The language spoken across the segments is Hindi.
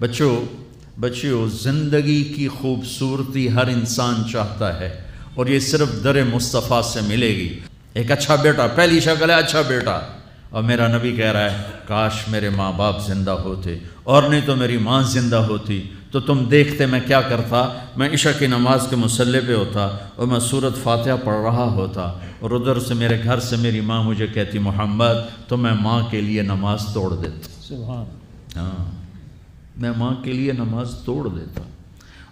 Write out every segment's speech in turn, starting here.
बच्चों बच्चों ज़िंदगी की खूबसूरती हर इंसान चाहता है और ये सिर्फ़ दर मुस्तफ़ा से मिलेगी। एक अच्छा बेटा पहली शक्ल है अच्छा बेटा। और मेरा नबी कह रहा है काश मेरे माँ बाप ज़िंदा होते और नहीं तो मेरी माँ ज़िंदा होती। तो तुम देखते मैं क्या करता? मैं ईशा की नमाज़ के मसल्ले पे होता और मैं सूरत फातिहा पढ़ रहा होता और उधर से मेरे घर से मेरी माँ मुझे कहती मोहम्मद तो मैं माँ के लिए नमाज़ तोड़ देता। हाँ। मैं माँ के लिए नमाज़ तोड़ देता।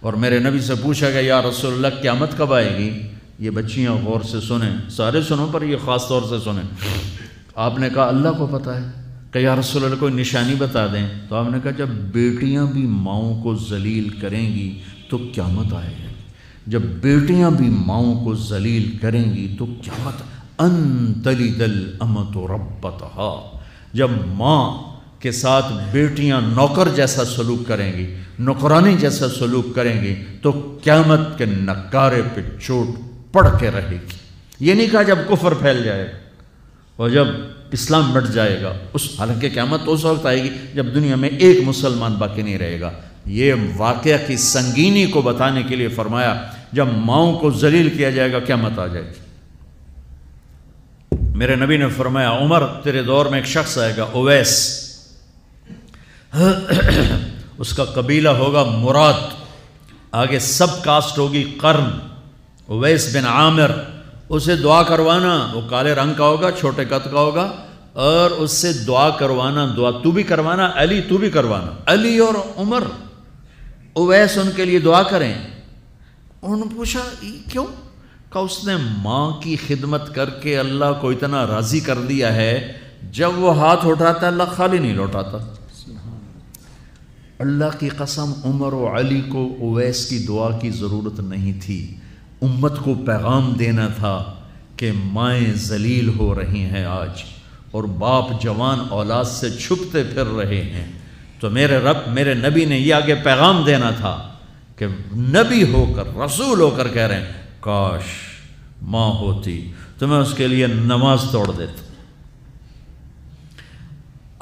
और मेरे नबी से पूछा गया, या रसोल्ला क़्यामत कब आएगी? ये बच्चियाँ गौर से सुने, सारे सुनो, पर ये ख़ास तौर से सुने। आपने कहा, अल्लाह को पता है। कि या रसोल्ला कोई निशानी बता दें? तो आपने कहा, जब बेटियाँ भी माओ को जलील करेंगी तो क़्यामत आएगी। जब बेटियाँ भी माओ को जलील करेंगी तो क़्यामत अन तली दल अमत रबत जब माँ के साथ बेटियाँ नौकर जैसा सलूक करेंगी, नौकरानी जैसा सलूक करेंगी तो क्यामत के नकारे पे चोट पड़ के रहेगी। ये नहीं कहा जब कुफर फैल जाएगा और जब इस्लाम बढ़ जाएगा, उस हालाँकि क्यामत तो उस वक्त आएगी जब दुनिया में एक मुसलमान बाकी नहीं रहेगा। ये वाक़ की संगीनी को बताने के लिए फरमाया, जब माओ को जलील किया जाएगा, क्यामत आ जाएगी। मेरे नबी ने फरमाया, उमर, तेरे दौर में एक शख्स आएगा ओवैस उसका कबीला होगा मुराद। आगे सब कास्ट होगी कर्म उवैस बिन आमिर। उसे दुआ करवाना, वो काले रंग का होगा, छोटे कद का होगा, और उससे दुआ करवाना, दुआ तू भी करवाना, अली तू भी करवाना। अली और उमर, उवैस उनके लिए दुआ करें। उन्होंने पूछा क्यों? का उसने माँ की खिदमत करके अल्लाह को इतना राज़ी कर दिया है, जब वो हाथ उठाता, अल्लाह खाली नहीं लौटाता। अल्लाह की कसम, उमर व अली को उवैस की दुआ की ज़रूरत नहीं थी। उम्मत को पैगाम देना था कि माएँ जलील हो रही हैं आज और बाप जवान औलाद से छुपते फिर रहे हैं। तो मेरे रब, मेरे नबी ने यह आगे पैगाम देना था कि नबी होकर, रसूल होकर कह रहे हैं, काश माँ होती तो मैं उसके लिए नमाज़ तोड़ देता।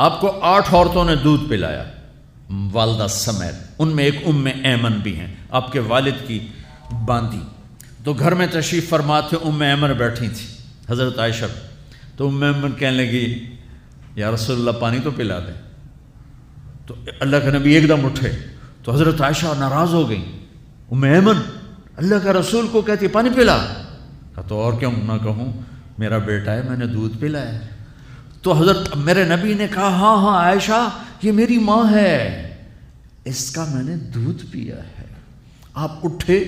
आपको आठ औरतों ने दूध पिलाया। वालदा समेत। उनमें एक उम ऐमन भी हैं, आपके वालिद की बांदी। तो घर में तशरीफ़ फरमा थे उम ऐमन बैठी थी। हज़रत आयशा तो उम ऐमन कहने लगी, या रसोल्ला पानी तो पिला दें। तो अल्लाह के नबी एकदम उठे। तो हज़रत आयशा नाराज़ हो गई। उम ऐमन, अल्लाह का रसूल को कहती पानी पिला। कहा तो और क्यों ना कहूँ, मेरा बेटा है, मैंने दूध पिलाया तो हज़रत, मेरे नबी ने कहा हाँ हाँ आयशा ये मेरी माँ है। इसका मैंने दूध पिया है। आप उठे,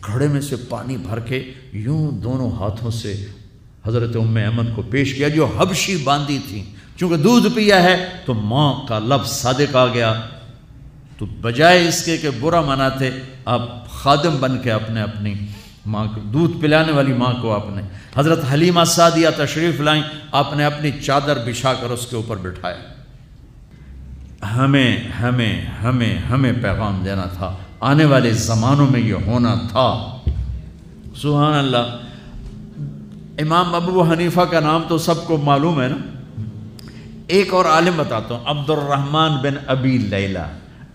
घड़े में से पानी भर के यूँ दोनों हाथों से हज़रत उम्म अमन को पेश किया, जो हबशी बांधी थी। चूँकि दूध पिया है तो माँ का लफ्ज़ सादिक आ गया। तो बजाय इसके कि बुरा मनाते, आप खादम बन के अपने अपनी माँ को, दूध पिलाने वाली माँ को आपने, हज़रत हलीमा सादिया तशरीफ़ लाई, आपने अपनी चादर बिछा कर उसके ऊपर बिठाया। हमें हमें हमें हमें पैगाम देना था। आने वाले ज़मानों में ये होना था। सुहान अल्लाह इमाम अबू हनीफ़ा का नाम तो सबको मालूम है ना? एक और आलिम बताता हूँ अब्दुलरहमान बिन अबी लैला।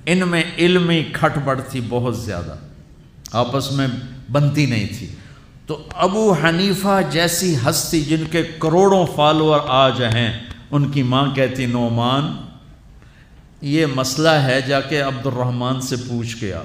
इनमें इल्मी खटबड़ थी बहुत ज़्यादा। आपस में बनती नहीं थी। तो अबू हनीफ़ा जैसी हस्ती जिनके करोड़ों फॉलोअर आज हैं, उनकी माँ कहती, नोमान ये मसला है जाके अब्दुलरहमान से पूछ के आ।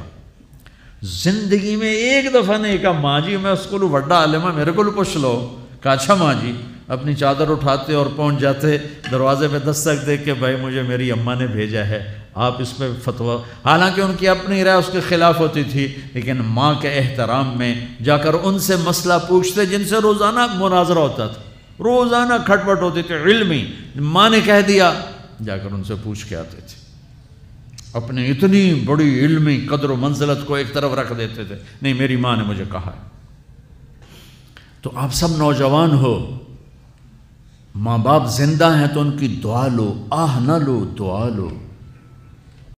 ज़िंदगी में एक दफ़ा नहीं कहा, माँ जी, मैं उसको वड्डा आलमा, मेरे को पूछ लो। कहा अच्छा माँ जी, अपनी चादर उठाते और पहुँच जाते, दरवाजे पे दस्तक दे के, भाई, मुझे मेरी अम्मा ने भेजा है, आप इस पर फतवा हालाँकि उनकी अपनी राय उसके ख़िलाफ़ होती थी, लेकिन माँ के एहतराम में जाकर उनसे मसला पूछते, जिनसे रोज़ाना मुनाजरा होता था। रोज़ाना खटपट होती थी, इल्मी। माँ ने कह दिया जाकर उनसे पूछ के आते थे। अपने इतनी बड़ी इल्मी कदर मंजिलत को एक तरफ़ रख देते थे। नहीं, मेरी माँ ने मुझे कहा है। तो आप सब नौजवान हो, माँ बाप ज़िंदा हैं तो उनकी दुआ लो, आह ना लो, दुआ लो।